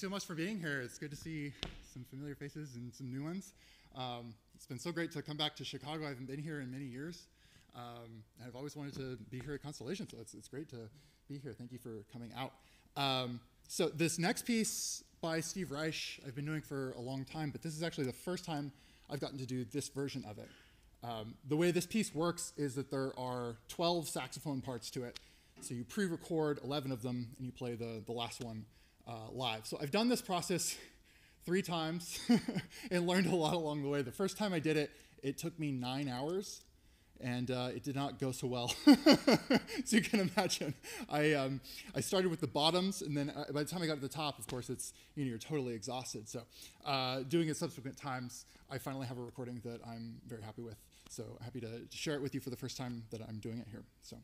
so much for being here. It's good to see some familiar faces and some new ones. Um, it's been so great to come back to Chicago. I haven't been here in many years. Um, I've always wanted to be here at Constellation, so it's, it's great to be here. Thank you for coming out. Um, so this next piece by Steve Reich, I've been doing for a long time, but this is actually the first time I've gotten to do this version of it. Um, the way this piece works is that there are 12 saxophone parts to it. So you pre-record 11 of them, and you play the, the last one uh, live. So I've done this process three times and learned a lot along the way. The first time I did it, it took me nine hours and uh, it did not go so well. so you can imagine, I, um, I started with the bottoms, and then uh, by the time I got to the top, of course, it's you know you're totally exhausted. So uh, doing it subsequent times, I finally have a recording that I'm very happy with. So happy to, to share it with you for the first time that I'm doing it here. So.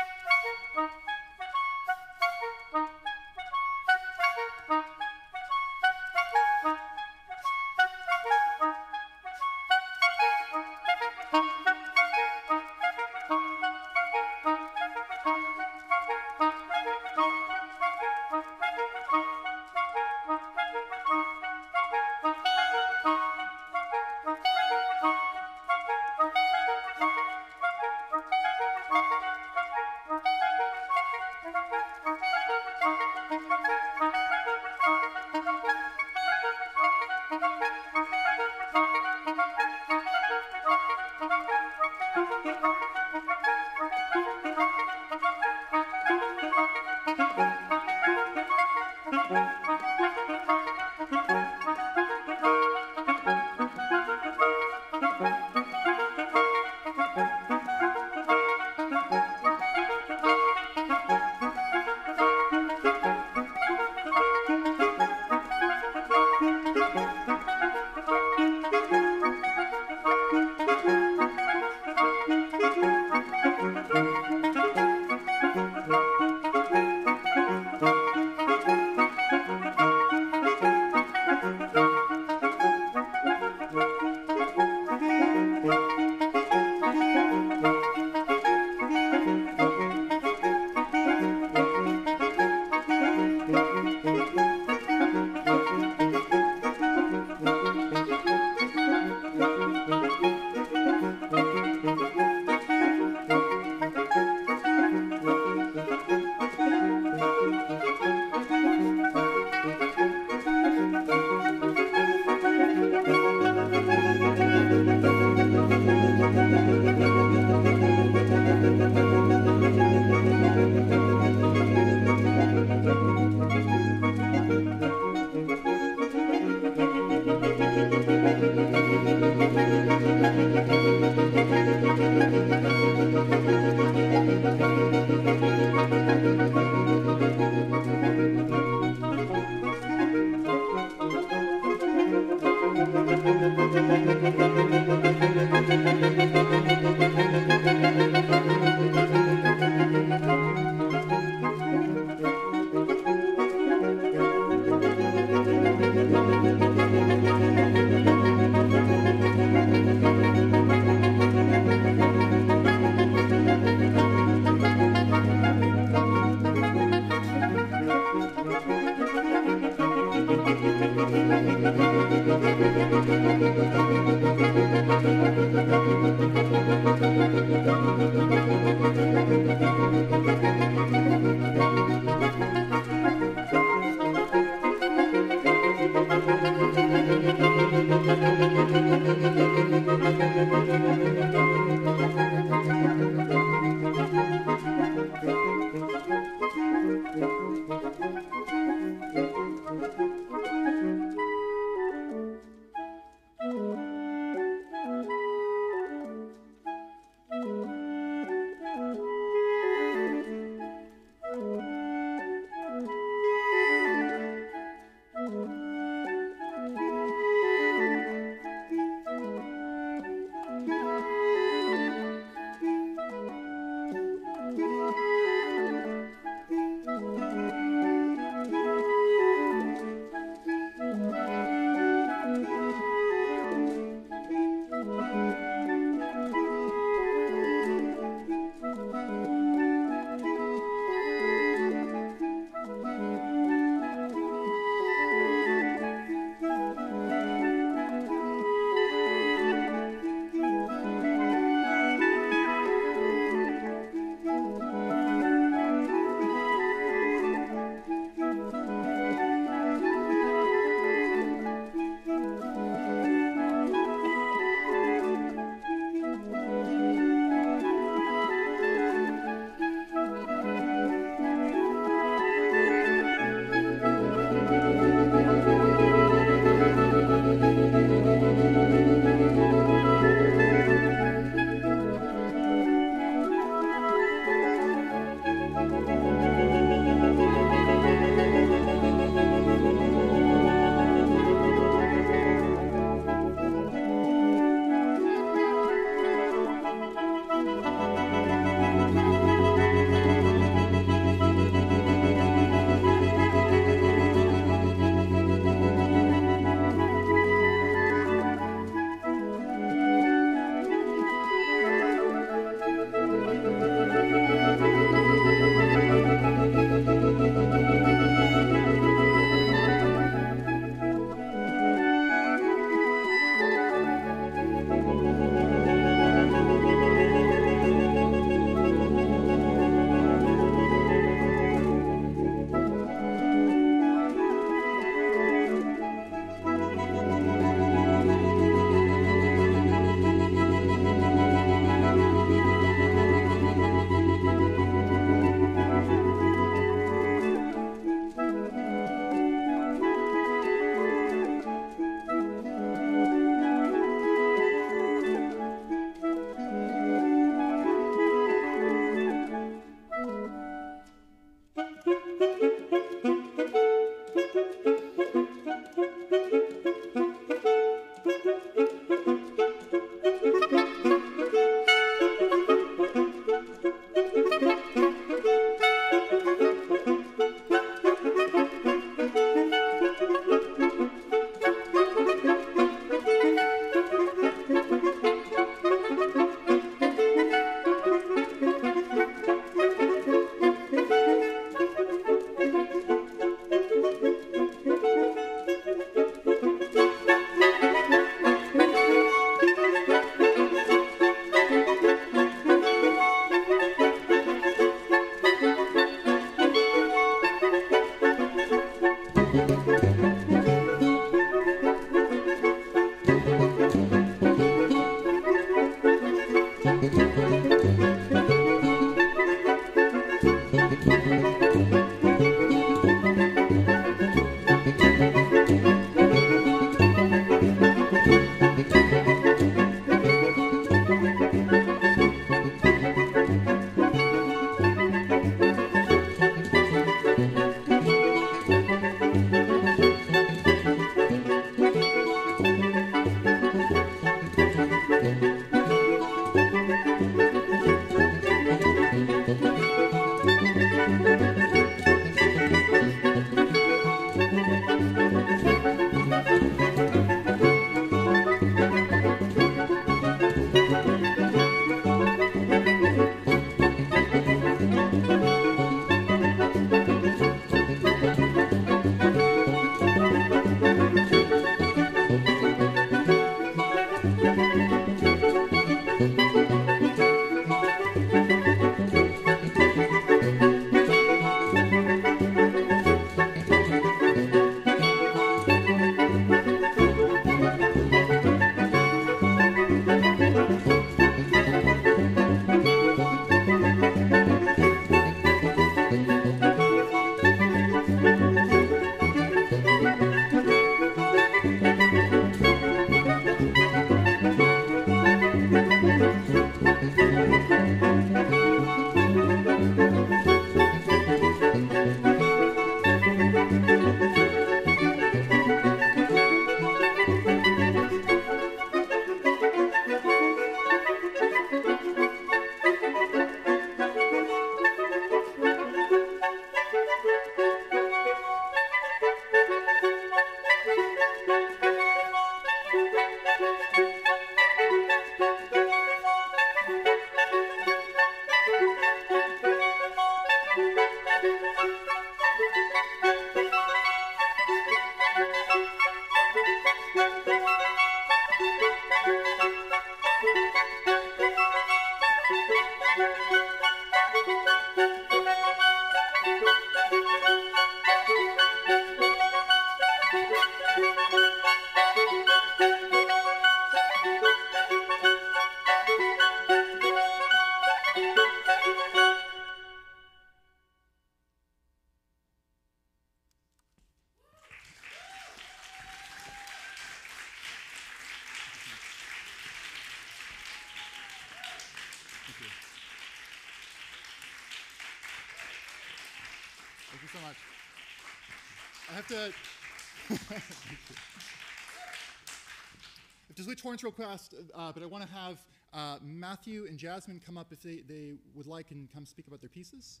I have to switch horns real fast, uh, but I want to have uh, Mathew and Jasmine come up if they, they would like and come speak about their pieces.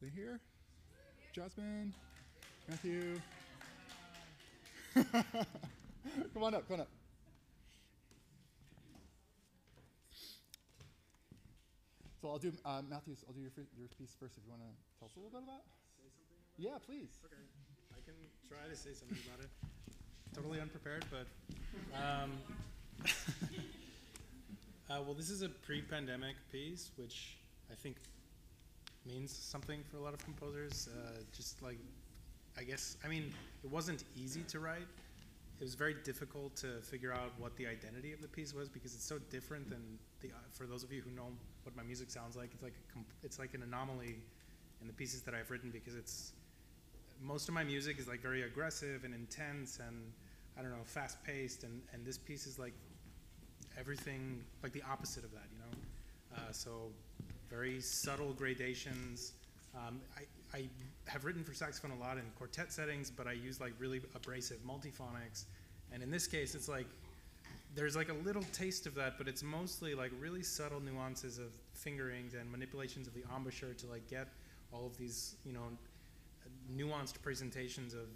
They here? Jasmine, Mathew. come on up, come on up. So I'll do uh, Mathew's. I'll do your, your piece first. If you want to tell us a little bit about. Say something about Yeah, please. Okay, I can try to say something about it. Totally unprepared, but um, uh, well, this is a pre-pandemic piece, which I think means something for a lot of composers. Uh, just like, I guess, I mean, it wasn't easy to write. It was very difficult to figure out what the identity of the piece was because it's so different than the. Uh, for those of you who know what my music sounds like, it's like it's like an anomaly in the pieces that I've written because it's most of my music is like very aggressive and intense and I don't know, fast paced and, and this piece is like everything like the opposite of that, you know? Uh, so very subtle gradations. Um, I, I have written for saxophone a lot in quartet settings, but I use like really abrasive multiphonics. And in this case, it's like there's like a little taste of that, but it's mostly like really subtle nuances of fingerings and manipulations of the embouchure to like get all of these, you know, nuanced presentations of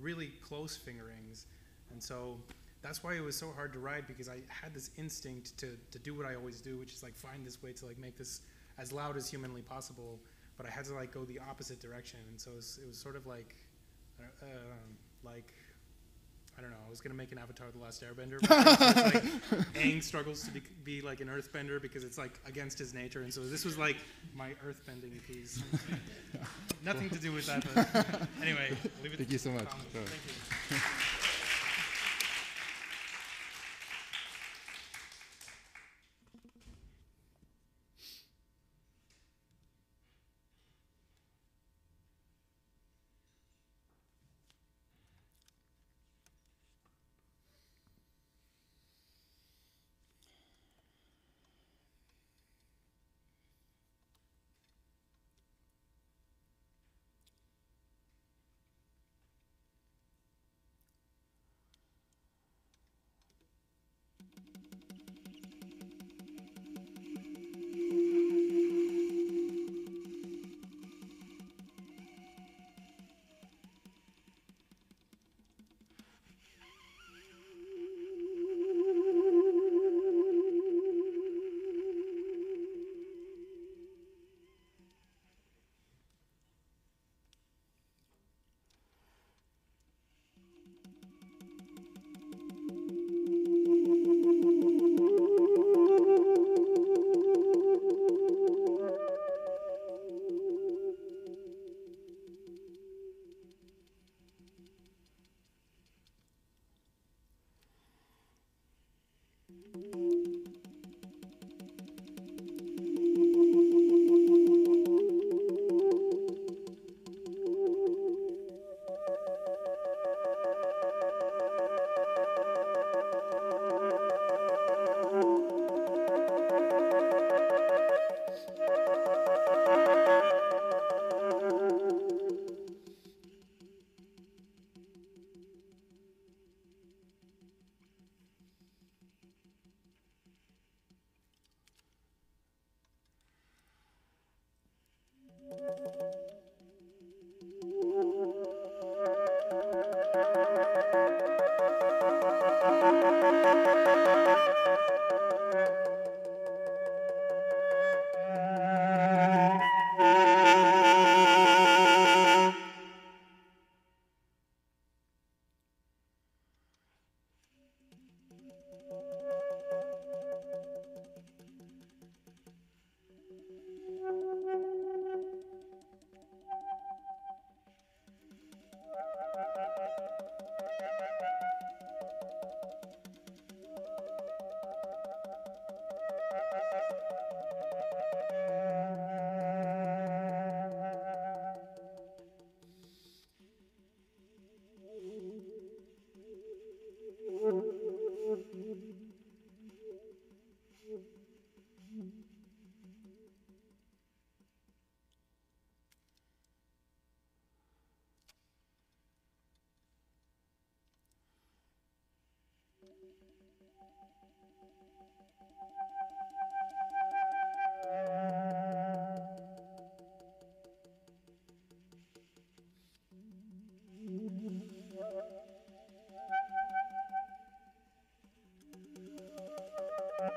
really close fingerings. And so that's why it was so hard to write because I had this instinct to, to do what I always do, which is like find this way to like make this as loud as humanly possible. But I had to like go the opposite direction. And so it was, it was sort of like, uh, like, I don't know. I was gonna make an Avatar: The Last Airbender. But it's like Aang struggles to be, be like an Earthbender because it's like against his nature, and so this was like my Earthbending piece. Nothing to do with that, but anyway. Leave it Thank you so much. Tom. Uh,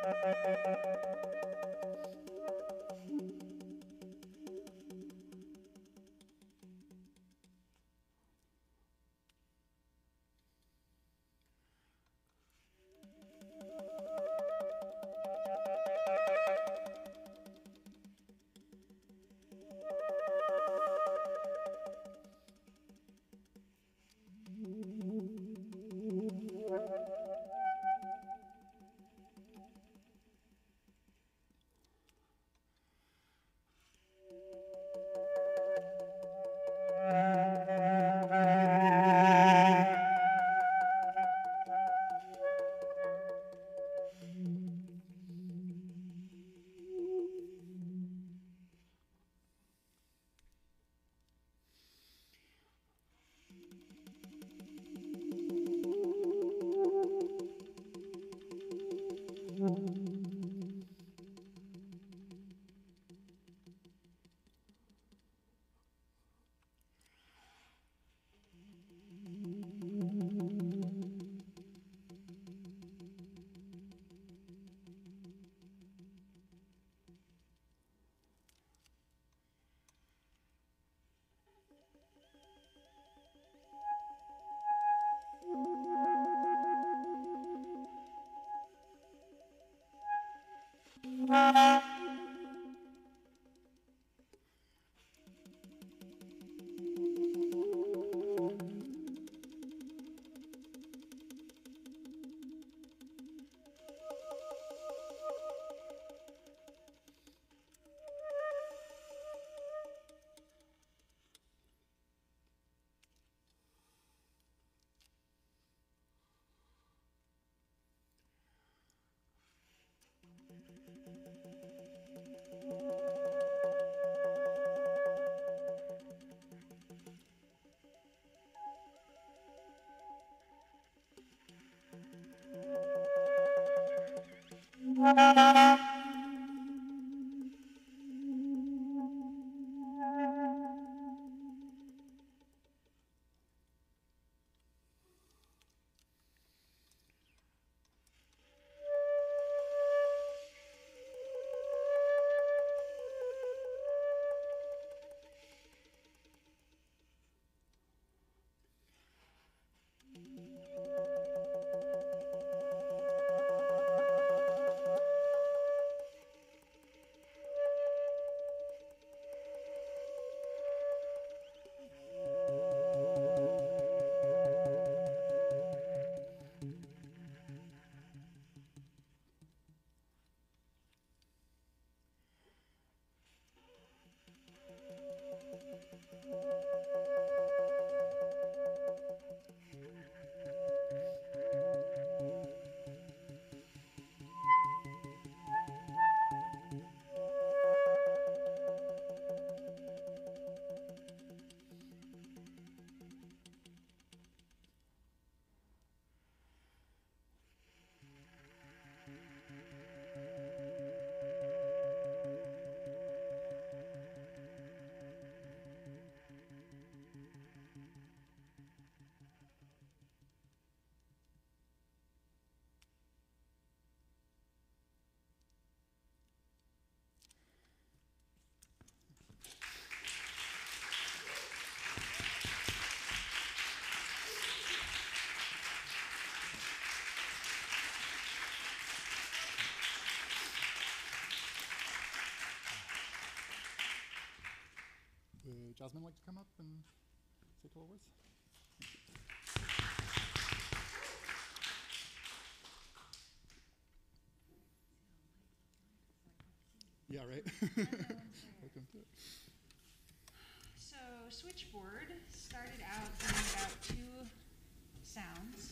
Thank you. Jasmine like to come up and say a couple words? Yeah, right. Welcome to it. So Switchboard started out being about two sounds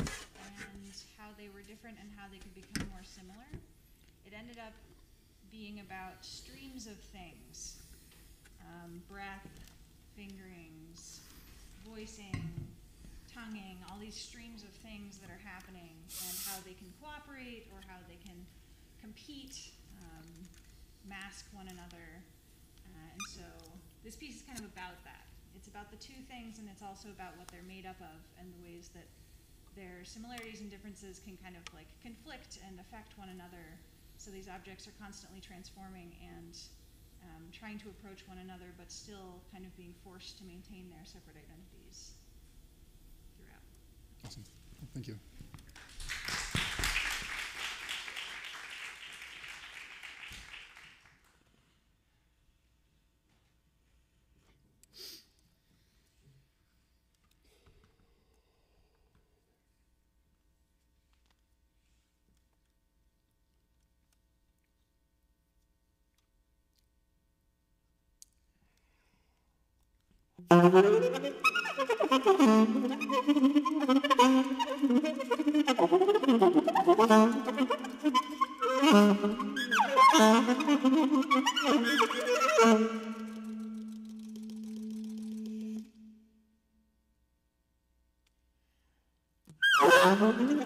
and how they were different and how they could become more similar. It ended up being about streams of things um, breath, fingerings, voicing, tonguing, all these streams of things that are happening and how they can cooperate or how they can compete, um, mask one another. Uh, and so this piece is kind of about that. It's about the two things and it's also about what they're made up of and the ways that their similarities and differences can kind of like conflict and affect one another. So these objects are constantly transforming and trying to approach one another, but still kind of being forced to maintain their separate identities throughout. Awesome. Thank you. I don't know.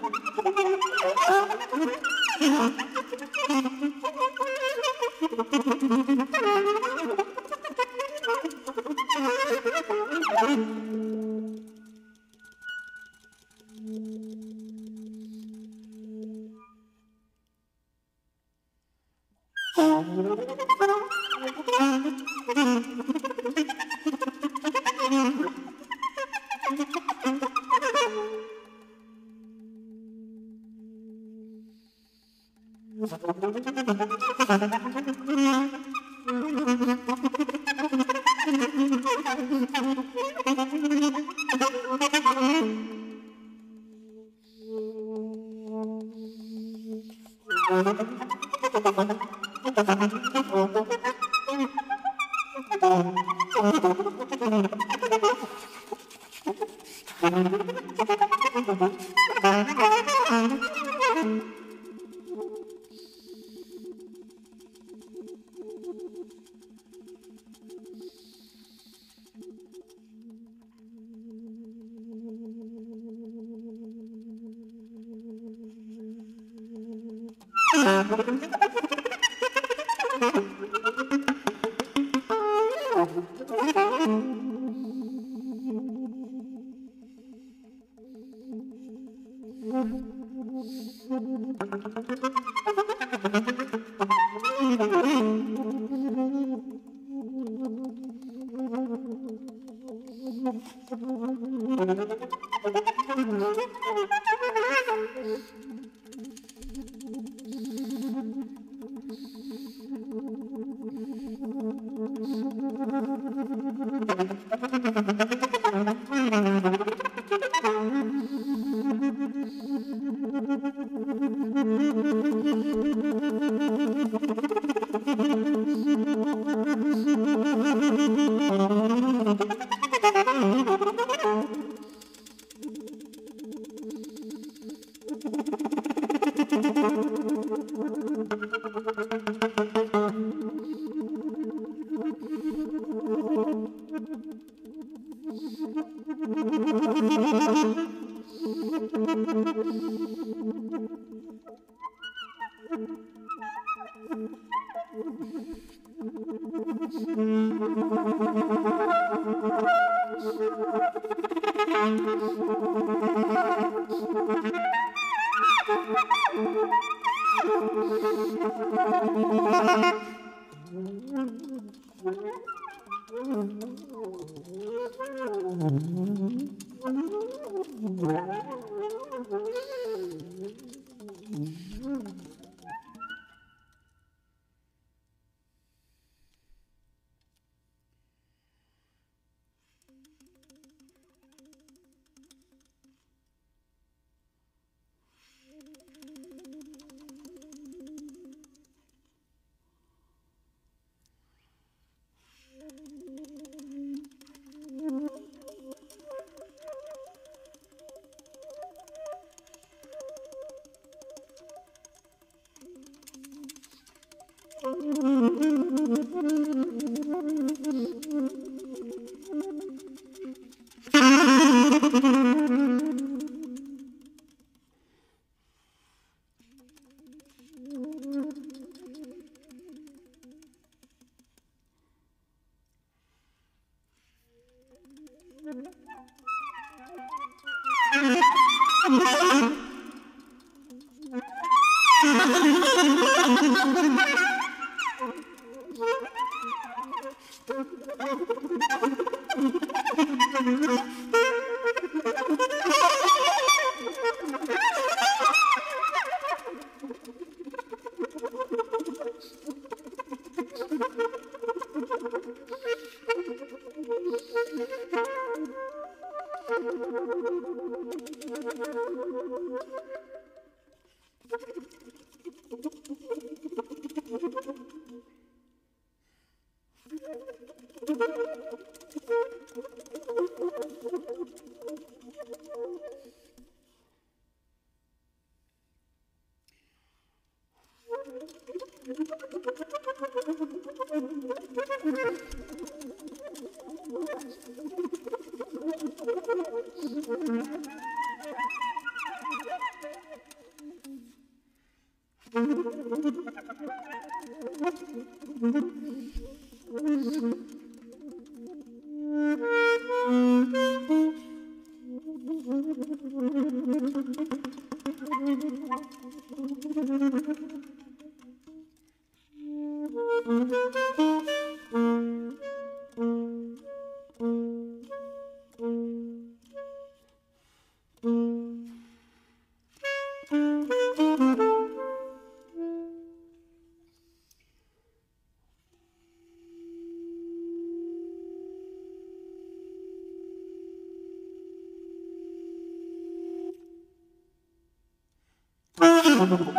no, no, no.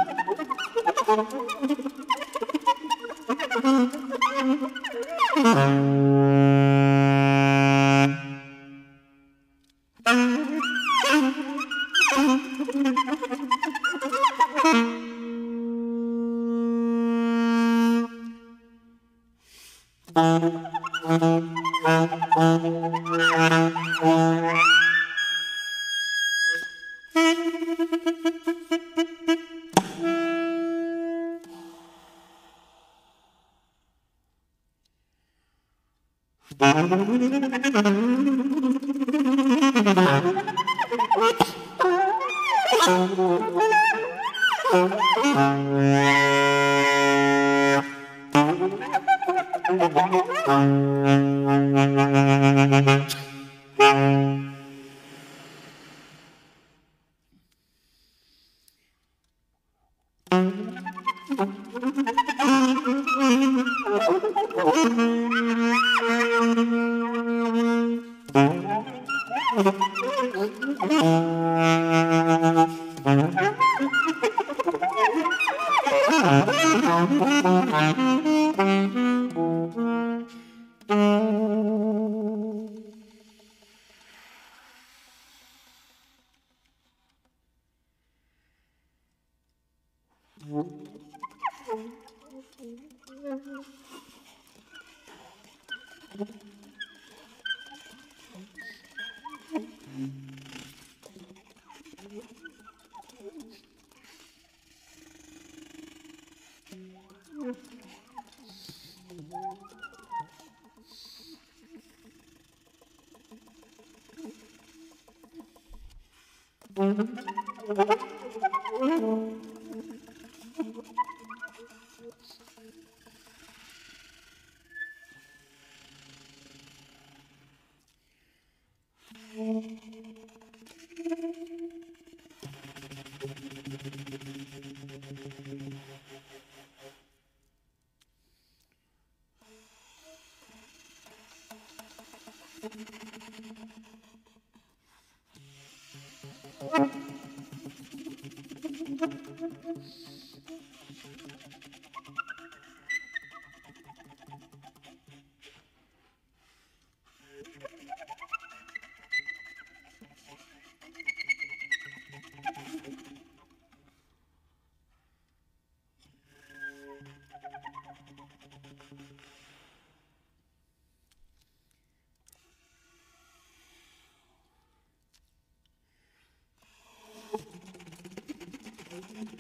Thank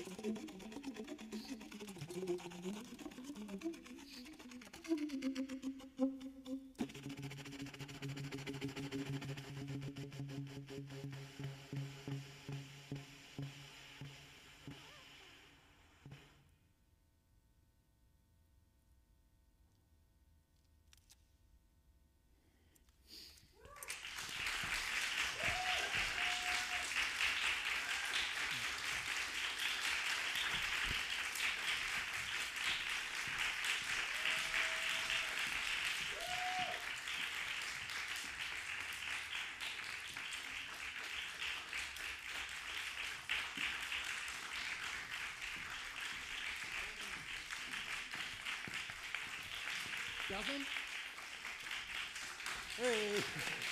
you. Jasmine? Hey.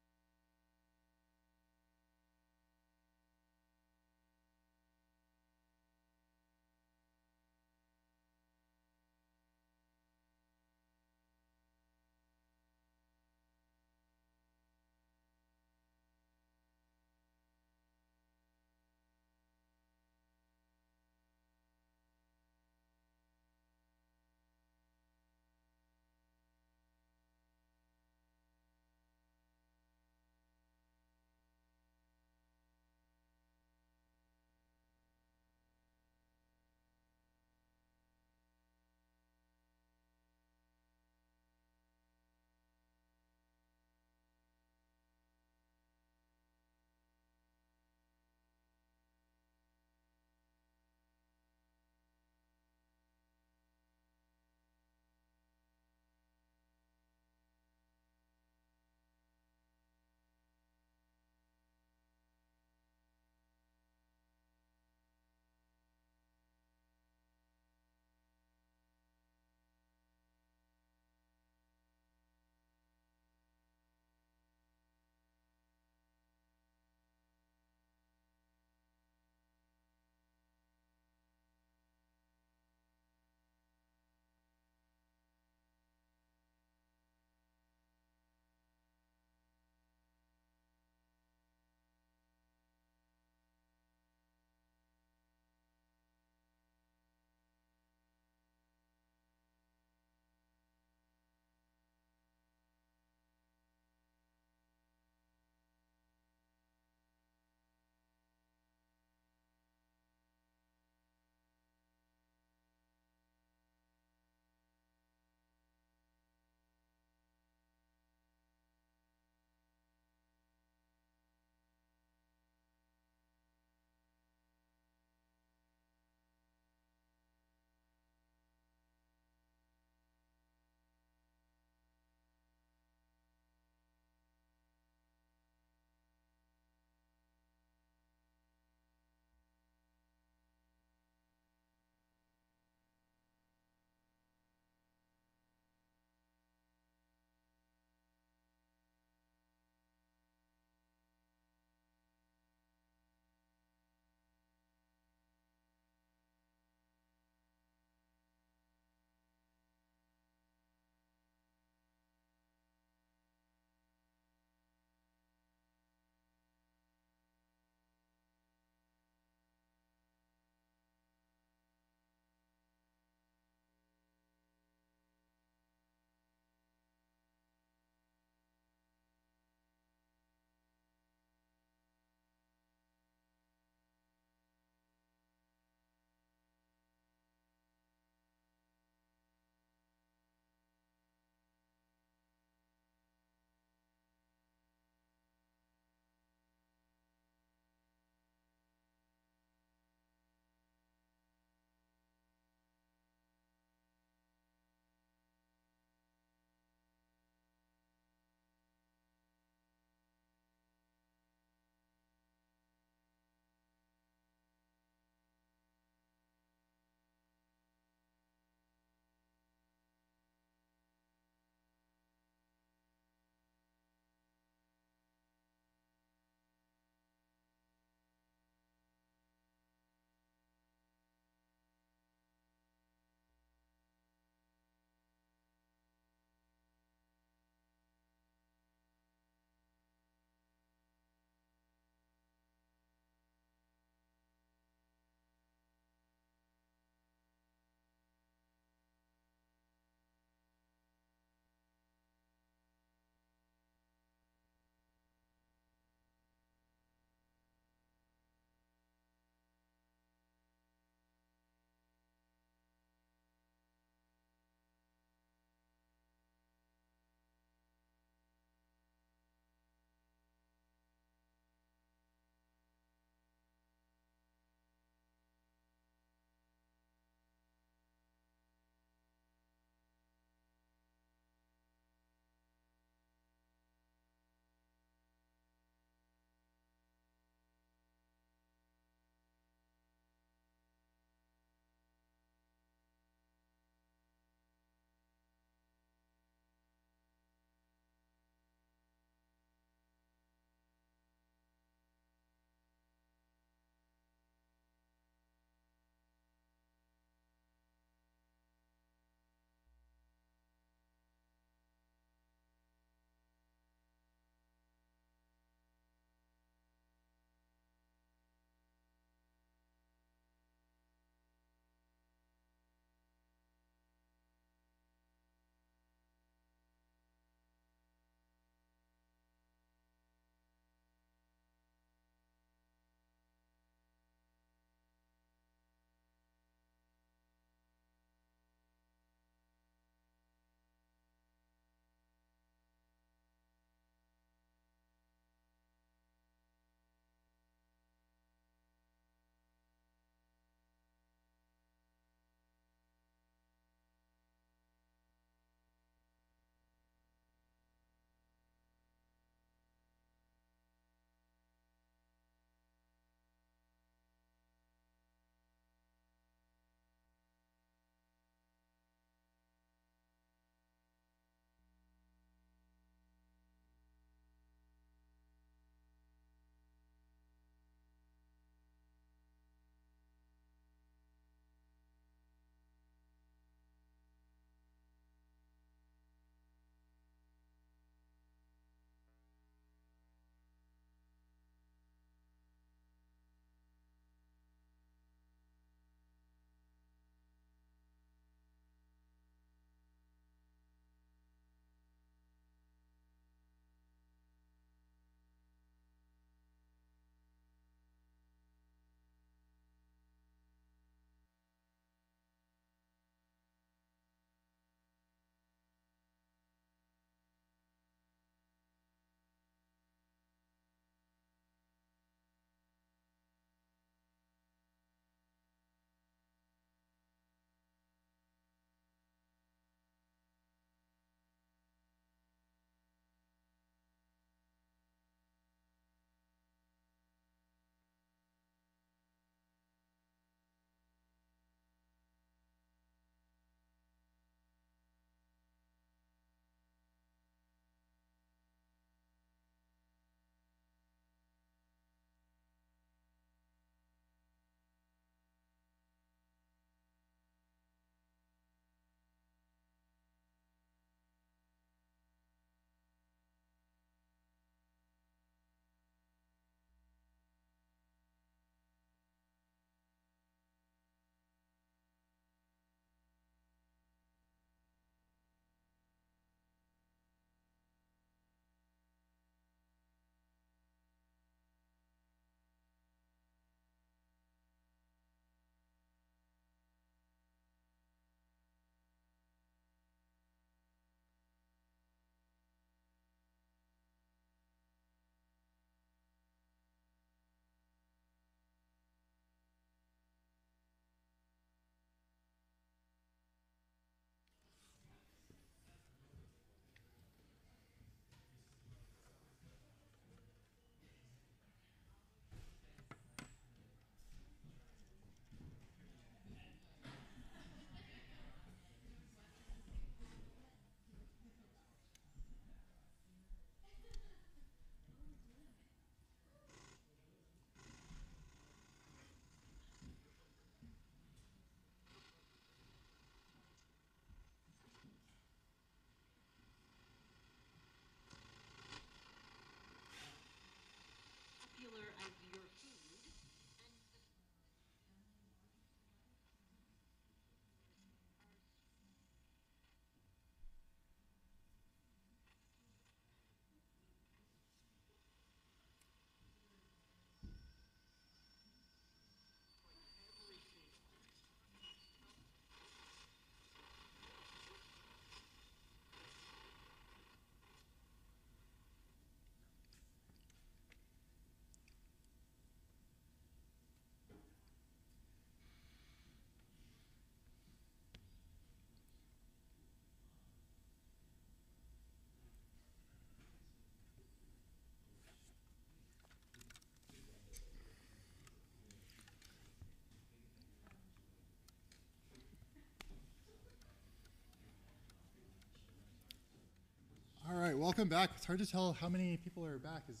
Welcome back. It's hard to tell how many people are back. Is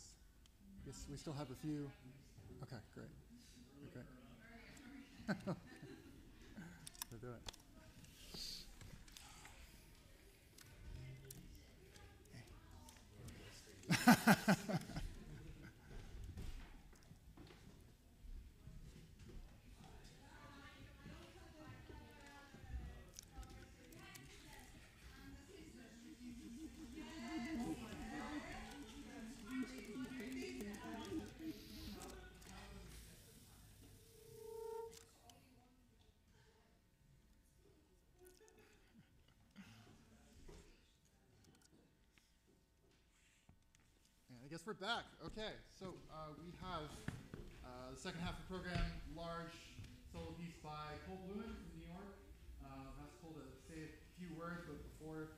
yes, we still have a few. Okay, great. Okay. we'll do it. And I guess we're back. Okay, so uh, we have uh, the second half of the program, large solo piece by Cole Bluin from New York. Uh, asked Cole to say a few words, but before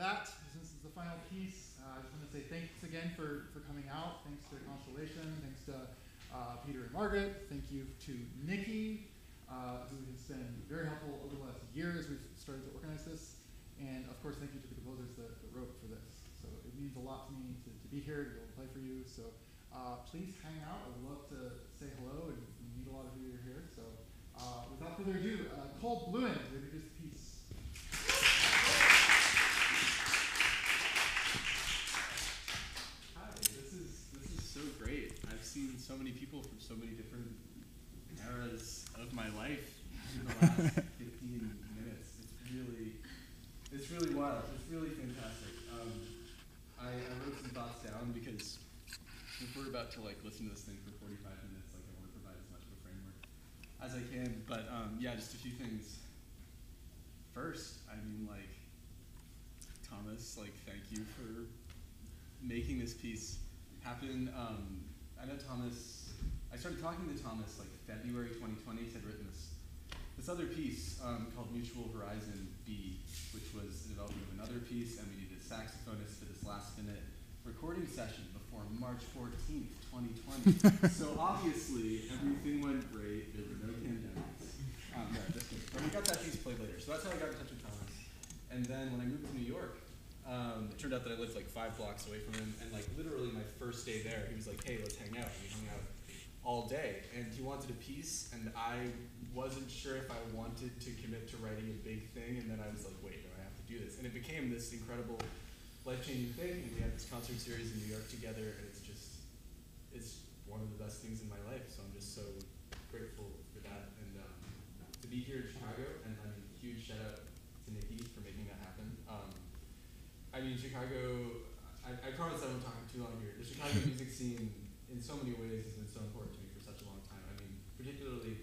that, since this is the final piece, uh, I just want to say thanks again for, for coming out. Thanks to Constellation. Thanks to uh, Peter and Margaret. Thank you to Niki, uh, who has been very helpful over the last year as we've started to organize this. And of course, thank you to the composers that, that wrote for this. So it means a lot to me to, to be here, to be able to play for you. So uh, please hang out. I would love to say hello and meet a lot of you that are here. So uh, without further ado, uh, Cole Bluin to introduce the piece. Hi, this is this is so great. I've seen so many people from so many different eras of my life in the last 15 minutes. It's really it's really wild. It's really fantastic. Um, I, I wrote some thoughts down because if we're about to like listen to this thing for 45 minutes, like I want to provide as much of a framework as I can. But um, yeah, just a few things. First, I mean like Thomas, like thank you for making this piece happen. Um, I know Thomas. I started talking to Thomas like February 2020. He had written this this other piece um, called Mutual Horizon B, which was the development of another piece, and we needed a saxophonist for this last minute recording session before March 14th, 2020. so obviously everything went great. There were no pandemics. Um, no, just kidding. But we got that piece played later. So that's how I got in touch with Thomas. And then when I moved to New York, um, it turned out that I lived like five blocks away from him, and like literally my first day there, he was like, "Hey, let's hang out." And we hung out all day, and he wanted a piece, and I wasn't sure if I wanted to commit to writing a big thing, and then I was like, "Wait, do I have to do this?" And it became this incredible, life-changing thing, and we had this concert series in New York together, and it's just, it's one of the best things in my life. So I'm just so grateful for that, and um, to be here in Chicago, and I mean, huge shout out to Niki for making that happen. Um, I mean, Chicago. I, I promise I won't talk too long here. The Chicago music scene, in so many ways, has been so important to me for such a long time. I mean, particularly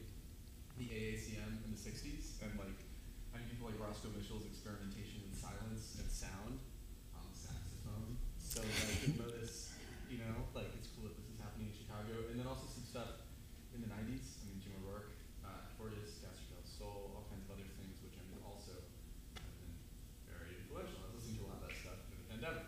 the AACM in the '60s, and like, I mean, people like Roscoe Mitchell's experimentation with silence and sound on the saxophone. So like, you'll notice, you know, like it's cool that this is happening in Chicago, and then also some stuff in the '90s. I mean, Jim O'Rourke, uh, Tortoise, Gastr del Sol, all kinds of other things, which I mean also have been very influential. I was listening to a lot of that stuff in the pandemic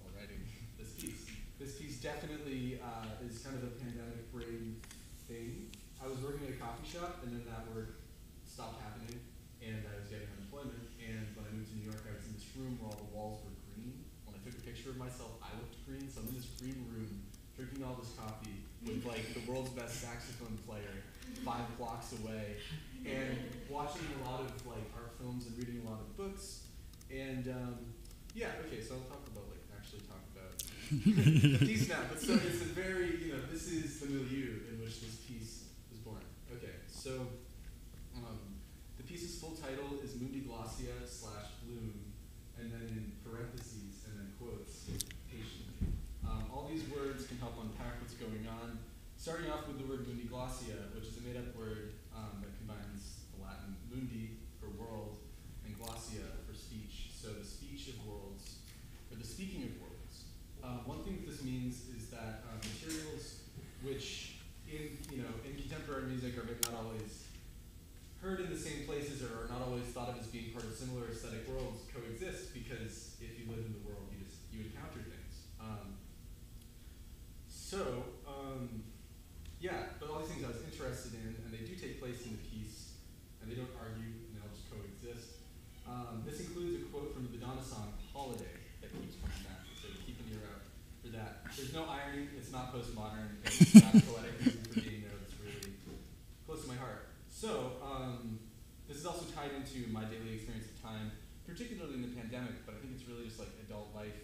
while writing this piece. This piece definitely uh, is kind of a pandemic brain thing. I was working at a coffee shop, and then that work stopped happening, and I was getting unemployment. And when I moved to New York, I was in this room where all the walls were green. When I took a picture of myself, I looked green. So I'm in this green room, drinking all this coffee with like the world's best saxophone player five blocks away, and watching a lot of like art films and reading a lot of books. And um, yeah, okay, so I'll talk about like actually talk about the piece now. But so it's a very you know this is the milieu in which this piece was born. Okay, so um, the piece's full title is Mundi Glossia slash Bloom, and then in parentheses and then quotes, patient. Um, all these words can help unpack what's going on. Starting off with the word mundi glossia, which is a made-up word um, that combines the Latin mundi for world and glossia for speech. So the speech of worlds, or the speaking of worlds. Um, one thing that this means is that uh, materials which in you know in contemporary music are not always heard in the same places or are not always thought of as being part of similar aesthetic worlds coexist because if you live in the world you just you encounter things. Um, so um, yeah, but all these things I was interested in, and they do take place in the piece, and they don't argue, and they all just coexist. Um, this includes a quote from the Madonna song "Holiday" that keeps coming back. There's no irony. It's not postmodern. It's not poetic. It's a being there It's really close to my heart. So um, this is also tied into my daily experience of time, particularly in the pandemic. But I think it's really just like adult life.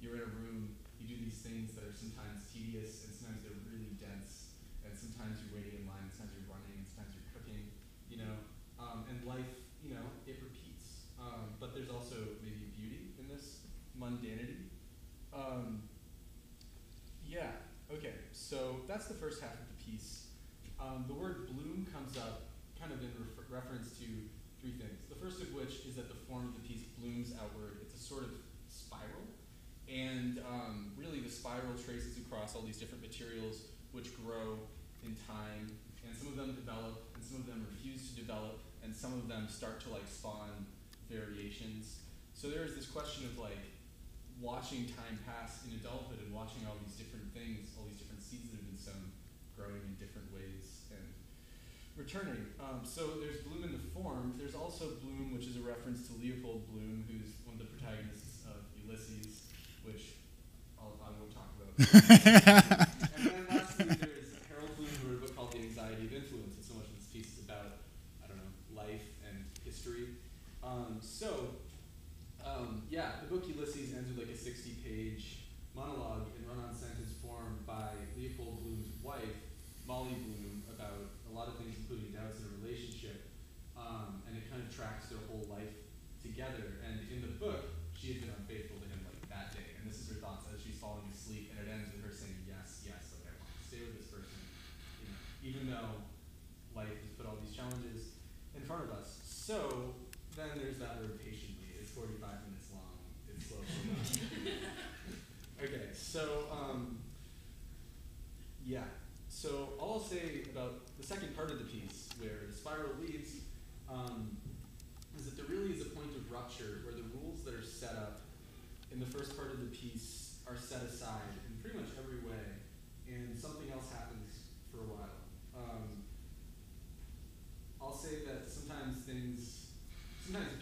You're in a room. You do these things that are sometimes tedious and sometimes they're really dense. And sometimes you're waiting in line. And sometimes you're running. And sometimes you're cooking. You know. Um, and life, you know, it repeats. Um, but there's also maybe beauty in this mundanity. Um, so that's the first half of the piece. Um, the word bloom comes up kind of in refer- reference to three things. The first of which is that the form of the piece blooms outward. It's a sort of spiral. And um, really, the spiral traces across all these different materials which grow in time. And some of them develop, and some of them refuse to develop, and some of them start to like spawn variations. So there's this question of like watching time pass in adulthood and watching all these different things, all these different seeds that have been sown, growing in different ways and returning. Um, so there's Bloom in the form. There's also Bloom, which is a reference to Leopold Bloom, who's one of the protagonists of Ulysses, which I'll, I won't talk about. and then lastly, there's Harold Bloom, who wrote a book called The Anxiety of Influence, and so much of this piece is about, I don't know, life and history. Um, so, um, yeah, the book Ulysses ends with like a 60 page monologue in run on sentence form by Leopold Bloom's wife, Molly Bloom, about a lot of things, including doubts in a relationship. Um, and it kind of tracks their whole life together. And in the book, she had been unfaithful to him like that day. And this is her thoughts as she's falling asleep. And it ends with her saying, Yes, yes, like I want to stay with this person. You know, even though life has put all these challenges in front of us. So then there's that word patiently. It's 45 minutes long. It's slow. okay, so um, yeah. So all I'll say about the second part of the piece, where the spiral leads, um, is that there really is a point of rupture where the rules that are set up in the first part of the piece are set aside in pretty much every way, and something else happens for a while. Um, I'll say that sometimes things, sometimes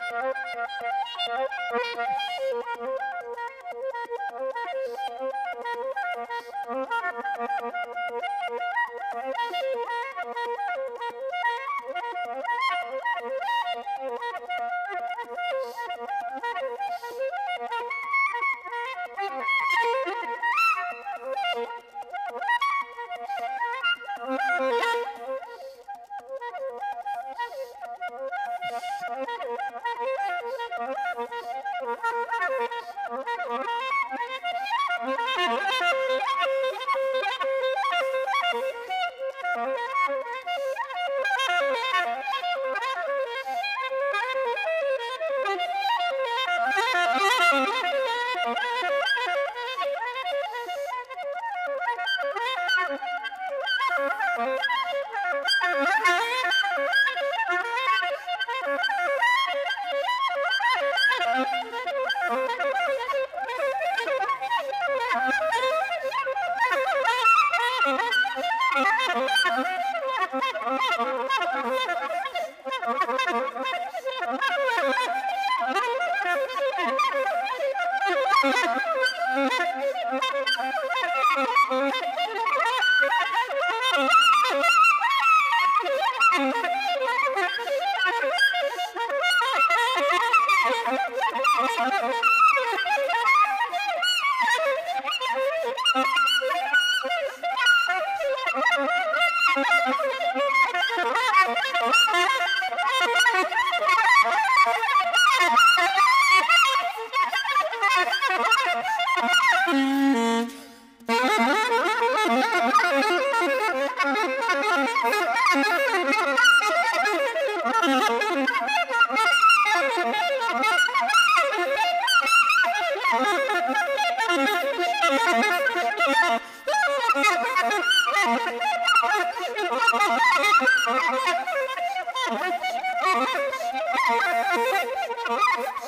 Thank you. Thank you.